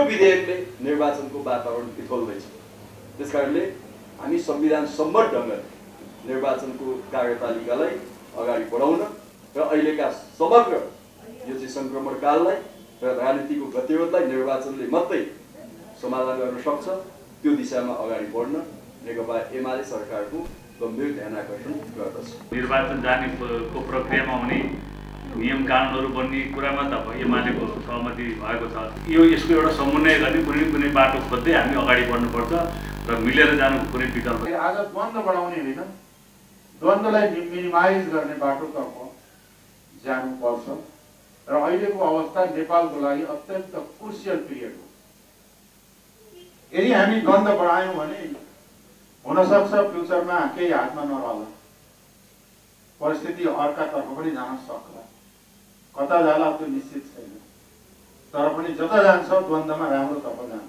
यो विधेयकले निर्वाचनको वातावरण बिथोल्दैछ त्यस कारणले हामी संविधान सम्मत ढङ्गले निर्वाचनको कार्यतालिकालाई अगाडि बढाउन र अहिलेका समग्र यो चाहिँ सङ्क्रमण काललाई र राजनीतिको गतिरोधलाई निर्वाचनले मात्रै समाधान गर्न सक्छ त्यो दिशामा अगाडि बढ्न नेकपा एमाले सरकारको गम्भीर ध्यान आकर्षण गर्दछ। निर्वाचन जाने प्रक्रियामा हुने नियम कानुनहरू बन्ने कुरामा त एमालेको सहमति भएको छ। यो यसको एउटा समन्वय गर्ने कुनै कुनै बाटो खोज्दै हामी अगाडि बढ्नुपर्छ र मिलेर जानु कुनै विकल्प आज द्वन्द्व बढाउने होइन। द्वन्द्वलाई मिनिमाइज गर्ने बाटोतर्फ जानुपर्छ। र अहिलेको अवस्था नेपालको लागि अत्यन्त क्रुसियल पिरियड हो। यदि हामी द्वन्द्व बढायौँ भने हुनसक्छ फ्युचरमा केही हातमा नरहला। परिस्थिति अर्कातर्फ पनि जान सक्ला। कता जाला त्यो निश्चित छैन। तर पनि जता जान्छ द्वन्द्वमा राम्रो तपाईँ